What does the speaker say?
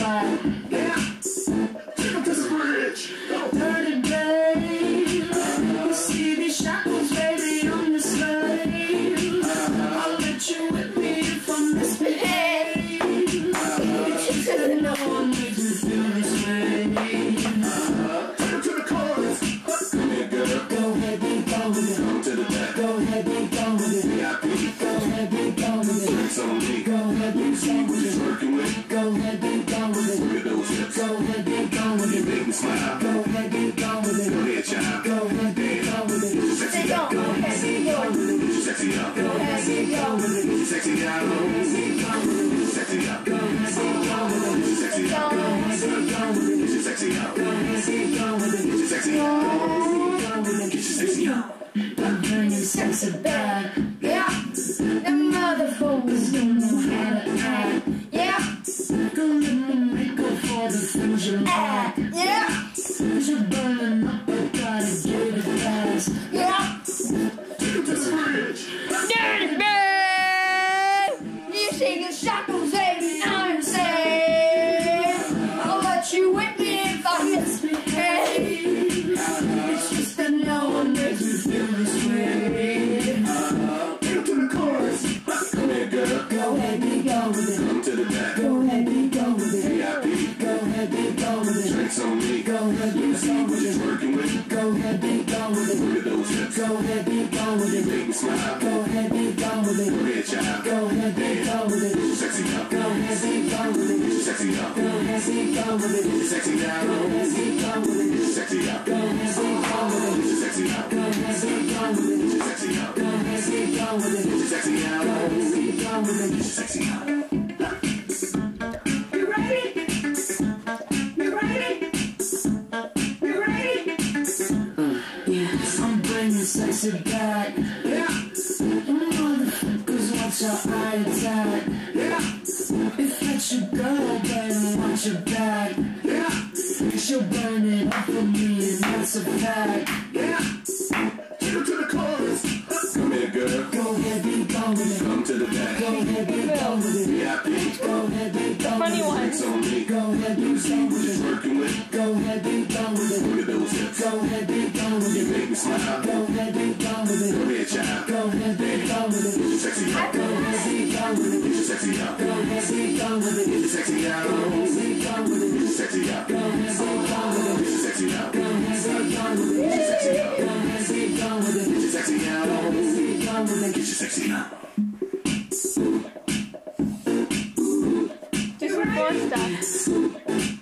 side. Dirty. You see baby, I'm your slave. I'll let you whip me if I misbehave. You should've feel to the chorus. Come here, girl. Go ahead, be gone with it. Go ahead, be gone with it. Go ahead, be gone with it. Go ahead, be gone with it. Go ahead, be gone with it. make smile. Go ahead, be gone with Go ahead, child. Go ahead, be gone with it. sexy up. Go ahead, be gone with it. Get your sexy up. Go ahead, be gone with it. Sexy up. It. Sexy up. Go ahead, be gone with it. Sexy up. Go it. Sexy up. Go ahead, be gone with it. Get your sexy up. It. Sexy up. Sexy back. Yeah, the motherfuckers don't know how to act. Ahead, be gone with it. Come to the back. Go ahead, be gone with it. VIP. Go ahead, be gone with it. Drinks on me. Go ahead, be gone with it. working with. Go ahead, be gone with it. Look at those hips. Go ahead, be gone with it. Make me smile. Go ahead, be gone with it. ahead, child. Go ahead, be gone with it. sexy up. Go ahead, be gone with it. sexy up. Go ahead, be gone with it. sexy up. Go ahead, be gone with it. sexy up. Go ahead, be gone with it. sexy up. Go ahead, be gone with it. Sexy up. Go ahead, be gone with Get it. your sexy ahead, be gone with Get it. sexy up. You ready? You ready? You ready? Yeah, I'm bringing sexy back. Yeah, motherfuckers watch your eye attack. Yeah, if that's your girl, baby, watch your back. Yeah, she'll burn it up for me, and that's a fact. Yeah. Ahead, gone with it. Come to the back. Go ahead, be gone with it. VIP. Go ahead, Funny with one. it. Drinks on me. Go ahead, be See gone what with it. working with. Go ahead, be gone with it. Look at those hips. Go ahead, be gone with You it. make me smile. Go ahead, be gone with Go it. ahead, child. Go ahead, be gone with Get it. your sexy up. Go ahead, be gone with Get it. your sexy up. Go ahead, be gone with Get it. your sexy up. Go ahead, be gone with Get it. your sexy up. Go ahead, be gone with Get it. your sexy up. Go ahead, be gone with it. Get your sexy up. Go ahead, be gone with it. Get your sexy Go ahead, be gone with Get your sexy up. Monster.